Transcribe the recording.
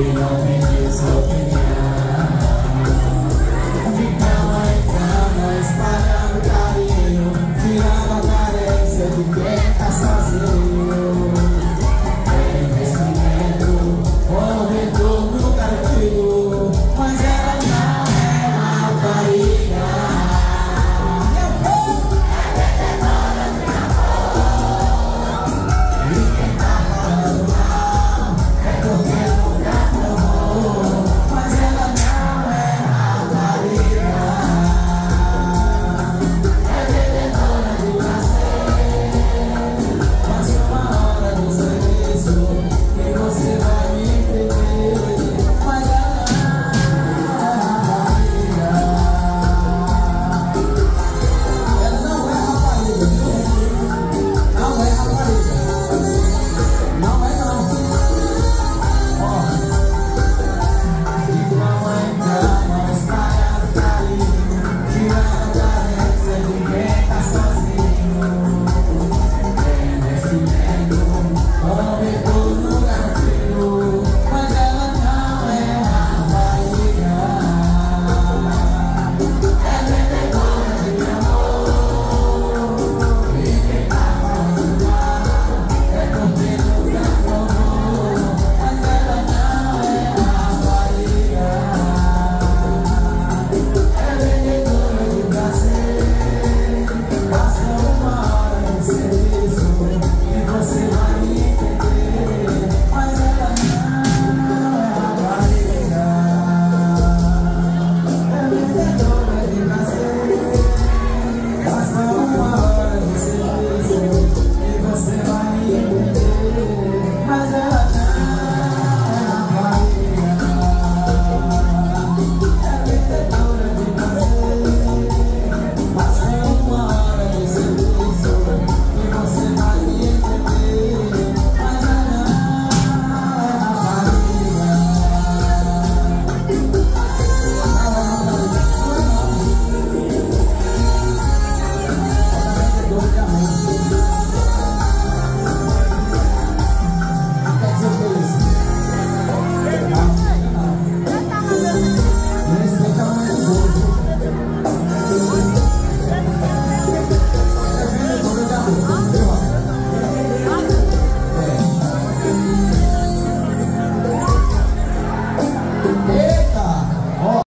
You know.